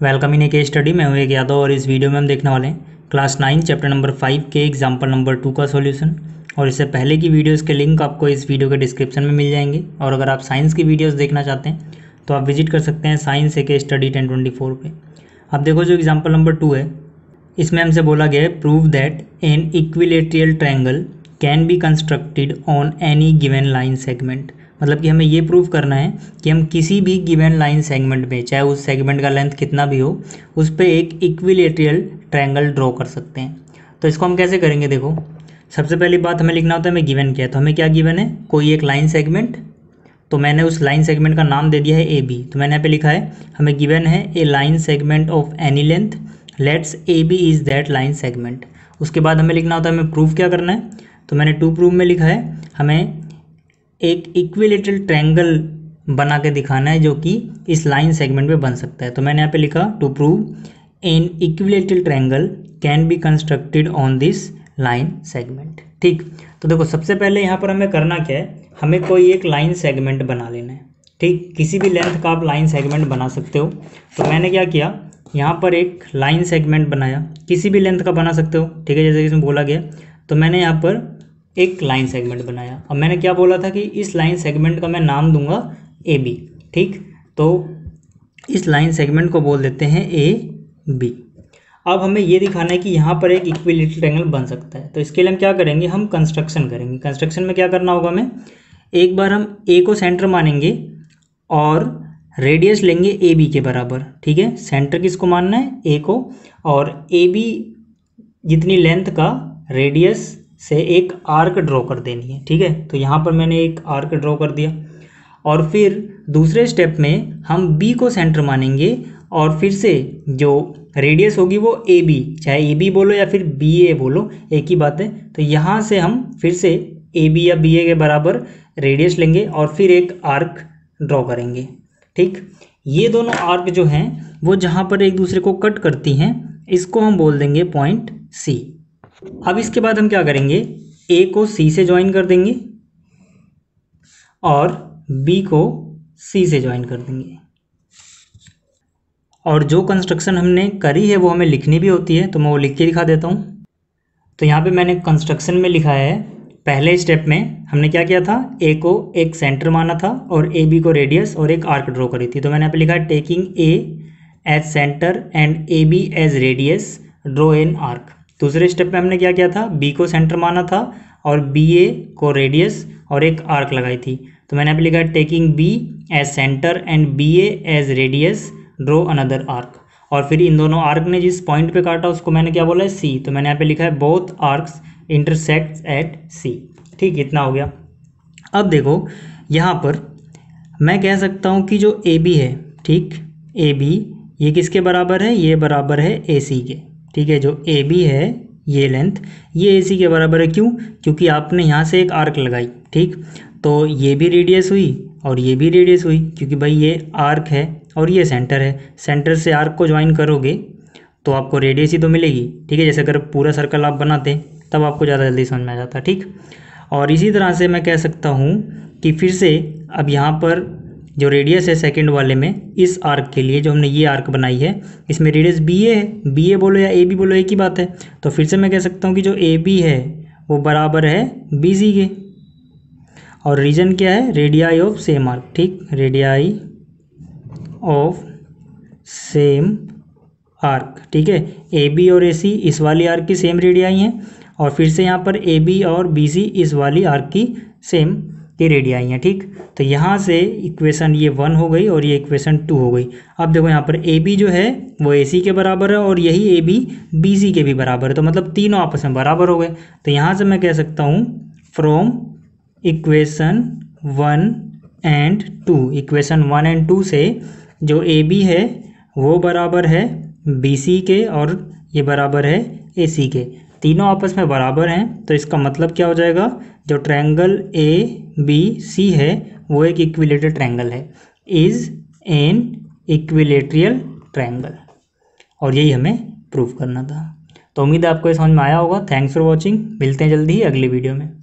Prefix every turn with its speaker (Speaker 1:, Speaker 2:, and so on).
Speaker 1: Welcome in के study मैं हूँ एक यादव और इस वीडियो में हम देखने वाले हैं class nine chapter number five के एग्ज़ाम्पल नंबर टू का सॉल्यूशन और इससे पहले की वीडियोस के लिंक आपको इस वीडियो के डिस्क्रिप्शन में मिल जाएँगे। और अगर आप साइंस की वीडियोस देखना चाहते हैं तो आप विज़िट कर सकते हैं साइंस ए के स्टडी टेन ट्वेंटी फोर पर अब देखो जो एग्ज़ाम्पल नंबर टू है, इसमें हमसे बोला गया है prove that an equilateral triangle can be constructed on any given line segment मतलब कि हमें ये प्रूव करना है कि हम किसी भी गिवन लाइन सेगमेंट में चाहे उस सेगमेंट का लेंथ कितना भी हो, उस पर एक इक्विलेटरियल ट्रायंगल ड्रॉ कर सकते हैं। तो इसको हम कैसे करेंगे देखो? सबसे पहली बात हमें लिखना होता है, हमें गिवन क्या है। तो हमें क्या गिवन है? कोई एक लाइन सेगमेंट तो मैंने उस लाइन सेगमेंट का नाम दे दिया है ए बी तो मैंने यहाँ पे लिखा है, हमें गिवन है a line segment of any length let's A B is that line segment उसके बाद हमें लिखना होता है, हमें प्रूफ क्या करना है? तो मैंने टू प्रूफ में लिखा है, हमें एक इक्विलेटरल ट्रायंगल बना के दिखाना है जो कि इस लाइन सेगमेंट में बन सकता है। तो मैंने यहाँ पे लिखा to prove an equilateral triangle can be constructed on this line segment ठीक? तो देखो, सबसे पहले यहाँ पर हमें करना क्या है? हमें कोई एक लाइन सेगमेंट बना लेना है। ठीक? किसी भी लेंथ का आप लाइन सेगमेंट बना सकते हो। तो मैंने क्या किया? यहाँ पर एक लाइन सेगमेंट बनाया। किसी भी लेंथ का बना सकते हो। ठीक है? जैसे कि इसमें बोला गया। तो मैंने यहाँ पर एक लाइन सेगमेंट बनाया। अब मैंने क्या बोला था कि इस लाइन सेगमेंट का मैं नाम दूँगा ए बी ठीक? तो इस लाइन सेगमेंट को बोल देते हैं ए बी अब हमें ये दिखाना है कि यहाँ पर एक इक्विलिटी ट्रैंगल बन सकता है। तो इसके लिए हम क्या करेंगे? हम कंस्ट्रक्शन करेंगे। कंस्ट्रक्शन में क्या करना होगा हमें? एक बार हम ए को सेंटर मानेंगे और रेडियस लेंगे ए बी के बराबर, ठीक है? सेंटर किसको मानना है? ए को। और ए बी जितनी लेंथ का रेडियस से एक आर्क ड्रॉ कर देनी है, ठीक है? तो यहाँ पर मैंने एक आर्क ड्रॉ कर दिया। और फिर दूसरे स्टेप में हम बी को सेंटर मानेंगे और फिर से जो रेडियस होगी वो ए बी चाहे ए बी बोलो या फिर बी ए बोलो, एक ही बात है। तो यहाँ से हम फिर से ए बी या बी ए के बराबर रेडियस लेंगे और फिर एक आर्क ड्रॉ करेंगे, ठीक? ये दोनों आर्क जो हैं, वो जहाँ पर एक दूसरे को कट करती हैं, इसको हम बोल देंगे पॉइंट सी अब इसके बाद हम क्या करेंगे? ए को सी से ज्वाइन कर देंगे और बी को सी से ज्वाइन कर देंगे। और जो कंस्ट्रक्शन हमने करी है वो हमें लिखनी भी होती है तो मैं वो लिख के दिखा देता हूँ। तो यहाँ पे मैंने कंस्ट्रक्शन में लिखा है, पहले स्टेप में हमने क्या किया था? ए को एक सेंटर माना था और ए बी को रेडियस और एक आर्क ड्रॉ करी थी। तो मैंने यहाँ पे लिखा है taking A as centre and A B as radius draw an arc दूसरे स्टेप में हमने क्या किया था? बी को सेंटर माना था और बी ए को रेडियस और एक आर्क लगाई थी। तो मैंने यहाँ लिखा taking B as centre and B as radius draw another arc और फिर इन दोनों आर्क ने जिस पॉइंट पे काटा, उसको मैंने क्या बोला है? सी तो मैंने यहाँ पे लिखा है both arcs intersect at C ठीक, इतना हो गया। अब देखो, यहाँ पर मैं कह सकता हूँ कि जो ए बी है, ठीक ए बी ये किसके बराबर है? ये बराबर है ए सी के। ठीक है, जो ए बी है, ये लेंथ ये ए सी के बराबर है क्यों? क्योंकि आपने यहाँ से एक आर्क लगाई, ठीक? तो ये भी रेडियस हुई और ये भी रेडियस हुई, क्योंकि भाई ये आर्क है और ये सेंटर है। सेंटर से आर्क को ज्वाइन करोगे तो आपको रेडियस ही तो मिलेगी, ठीक है? जैसे अगर पूरा सर्कल आप बनाते, तब आपको ज़्यादा जल्दी समझ में आ जाता, ठीक? और इसी तरह से मैं कह सकता हूँ कि फिर से अब यहाँ पर जो रेडियस है सेकंड वाले में, इस आर्क के लिए जो हमने ये आर्क बनाई है, इसमें रेडियस बी ए है। बी ए बोलो या ए बी बोलो, एक ही बात है। तो फिर से मैं कह सकता हूँ कि जो ए बी है, वो बराबर है बी सी के। और रीजन क्या है? रेडियाई ऑफ़ सेम आर्क ठीक? रेडियाई ऑफ़ सेम आर्क ठीक है? ए बी और ए सी इस वाली आर्क की सेम रेडियाई हैं। और फिर से यहाँ पर ए बी और बी सी इस वाली आर्क की सेम की रेडियाई हैं, ठीक? तो यहाँ से इक्वेशन ये वन हो गई और ये इक्वेशन टू हो गई। अब देखो यहाँ पर ए बी जो है, वो ए सी के बराबर है और यही ए बी बी सी के भी बराबर है। तो मतलब तीनों आपस में बराबर हो गए। तो यहाँ से मैं कह सकता हूँ from equation one and two equation one and two से जो ए बी है, वो बराबर है बी सी के और ये बराबर है ए सी के। तीनों आपस में बराबर हैं तो इसका मतलब क्या हो जाएगा? जो ट्रायंगल ए बी सी है, वो एक इक्विलेटरल ट्रायंगल है। इज़ एन इक्विलेटरियल ट्रायंगल और यही हमें प्रूव करना था। तो उम्मीद है आपको ये समझ में आया होगा। थैंक्स फॉर वॉचिंग मिलते हैं जल्दी ही अगली वीडियो में।